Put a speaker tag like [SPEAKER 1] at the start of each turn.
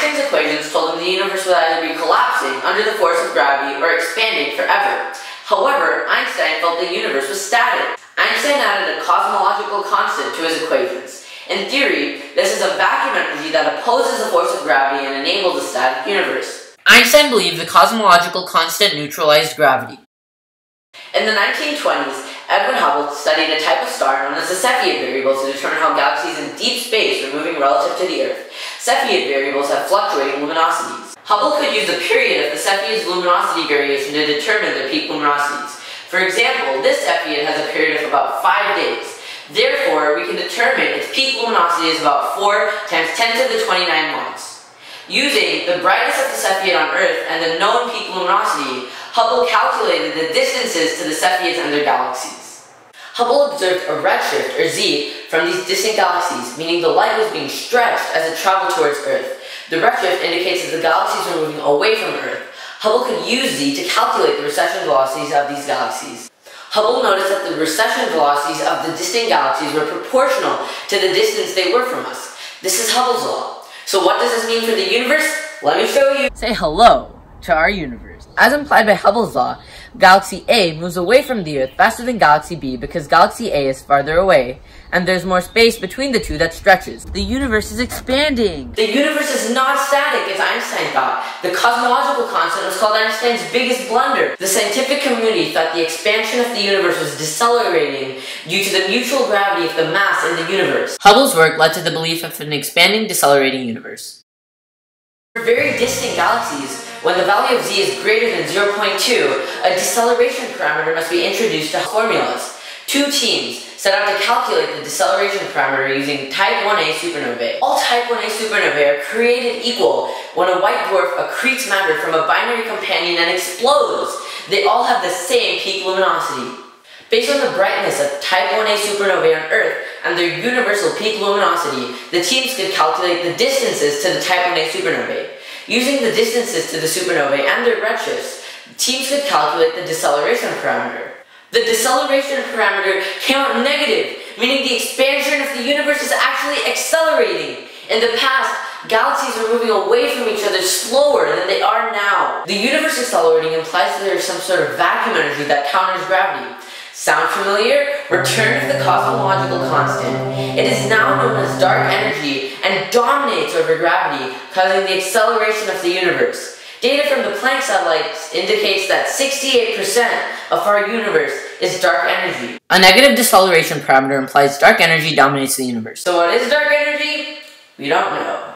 [SPEAKER 1] Einstein's equations told him the universe would either be collapsing under the force of gravity or expanding forever. However, Einstein felt the universe was static. Einstein added a cosmological constant to his equations. In theory, this is a vacuum energy that opposes the force of gravity and enables a static universe. Einstein believed the cosmological constant neutralized gravity. In the 1920s, Edwin Hubble studied a type of star known as the Cepheid variable to determine how galaxies in deep space were moving relative to the Earth. Cepheid variables have fluctuating luminosities. Hubble could use the period of the Cepheid's luminosity variation to determine their peak luminosities. For example, this Cepheid has a period of about 5 days. Therefore, we can determine its peak luminosity is about 4 times 10 to the 29 months. Using the brightness of the Cepheid on Earth and the known peak luminosity, Hubble calculated the distances to the Cepheids and their galaxies. Hubble observed a redshift, or Z, from these distant galaxies, meaning the light was being stretched as it traveled towards Earth. The redshift indicates that the galaxies were moving away from Earth, Hubble could use z to calculate the recession velocities of these galaxies. Hubble noticed that the recession velocities of the distant galaxies were proportional to the distance they were from us. This is Hubble's law. So what does this mean for the universe? Let me show you. Say hello to our universe. As implied by Hubble's law, Galaxy A moves away from the Earth faster than Galaxy B because Galaxy A is farther away, and there's more space between the two that stretches. The universe is expanding. The universe is not static, as Einstein thought. The cosmological constant was called Einstein's biggest blunder. The scientific community thought the expansion of the universe was decelerating due to the mutual gravity of the mass in the universe. Hubble's work led to the belief of an expanding, decelerating universe. For very distant galaxies, when the value of z is greater than 0.2, a deceleration parameter must be introduced to formulas. Two teams set out to calculate the deceleration parameter using type 1a supernovae. All type 1a supernovae are created equal when a white dwarf accretes matter from a binary companion and explodes. They all have the same peak luminosity. Based on the brightness of type 1a supernovae on Earth and their universal peak luminosity, the teams could calculate the distances to the type 1a supernovae. Using the distances to the supernovae and their redshifts, teams could calculate the deceleration parameter. The deceleration parameter came out negative, meaning the expansion of the universe is actually accelerating. In the past, galaxies were moving away from each other slower than they are now. The universe accelerating implies that there is some sort of vacuum energy that counters gravity. Sound familiar? Return to the cosmological constant. It is now known as dark energy and dominates over gravity, causing the acceleration of the universe. Data from the Planck satellites indicates that 68% of our universe is dark energy. A negative deceleration parameter implies dark energy dominates the universe. So what is dark energy? We don't know.